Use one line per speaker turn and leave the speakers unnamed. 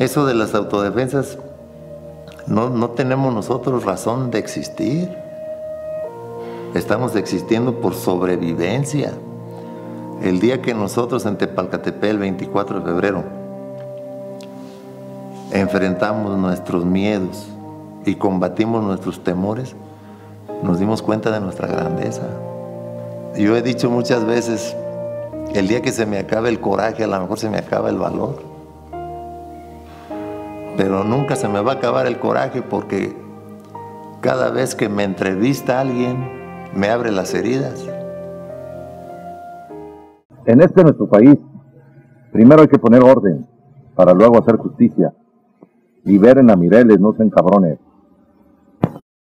Eso de las autodefensas, no, no tenemos nosotros razón de existir. Estamos existiendo por sobrevivencia. El día que nosotros en Tepalcatepec, el 24 de febrero, enfrentamos nuestros miedos y combatimos nuestros temores, nos dimos cuenta de nuestra grandeza. Yo he dicho muchas veces, el día que se me acabe el coraje, a lo mejor se me acaba el valor. Pero nunca se me va a acabar el coraje porque cada vez que me entrevista alguien, me abre las heridas.
En este nuestro país, primero hay que poner orden para luego hacer justicia. Liberen a Mireles, no sean cabrones.